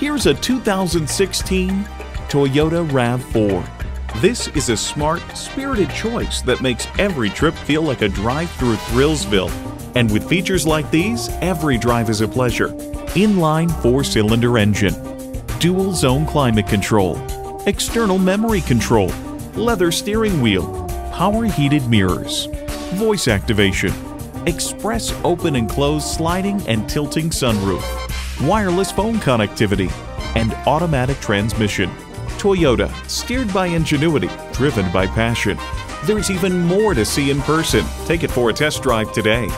Here's a 2016 Toyota RAV4. This is a smart, spirited choice that makes every trip feel like a drive through Thrillsville. And with features like these, every drive is a pleasure. Inline four cylinder engine, dual zone climate control, external memory control, leather steering wheel, power heated mirrors, voice activation, express open and close sliding and tilting sunroof, wireless phone connectivity, and automatic transmission. Toyota, steered by ingenuity, driven by passion. There's even more to see in person. Take it for a test drive today.